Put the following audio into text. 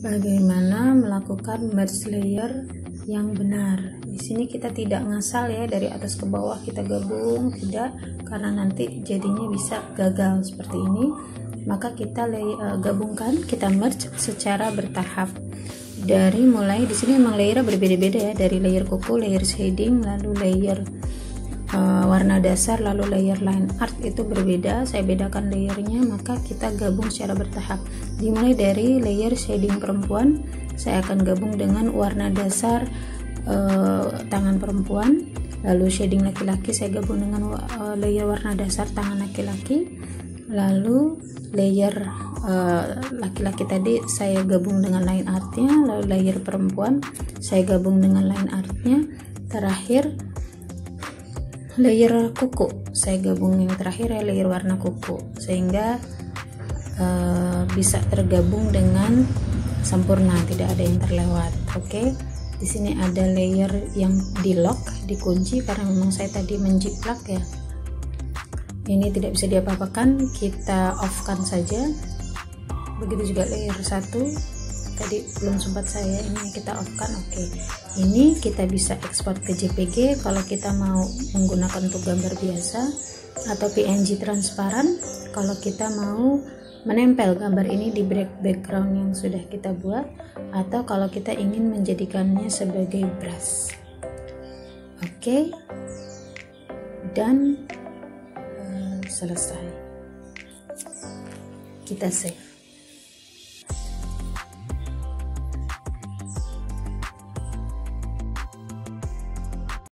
bagaimana melakukan merge layer yang benar. Di sini kita tidak ngasal ya dari atas ke bawah kita gabung, tidak karena nanti jadinya bisa gagal seperti ini. Maka kita uh, gabungkan, kita merge secara bertahap. Dari mulai di sini memang layer berbeda-beda ya, dari layer kuku, layer shading, lalu layer warna dasar lalu layer line art itu berbeda saya bedakan layernya maka kita gabung secara bertahap. Dimulai dari layer shading perempuan saya akan gabung dengan warna dasar uh, tangan perempuan. Lalu shading laki-laki saya gabung dengan uh, layer warna dasar tangan laki-laki. Lalu layer laki-laki uh, tadi saya gabung dengan line artnya. Lalu layer perempuan saya gabung dengan line artnya. Terakhir layer kuku. Saya gabung yang terakhir ya layer warna kuku. Sehingga uh, bisa tergabung dengan sempurna tidak ada yang terlewat. Oke? Okay? di sini ada layer yang di lock dikunci karena memang saya tadi menjiplak ya. Ini tidak bisa diapa-apakan kita off kan saja. Begitu juga layer satu tadi belum sempat saya ini kita off kan oke okay. ini kita bisa ekspor ke JPG kalau kita mau menggunakan untuk gambar biasa atau PNG transparan kalau kita mau menempel gambar ini di background yang sudah kita buat atau kalau kita ingin menjadikannya sebagai brush oke okay. dan uh, selesai kita save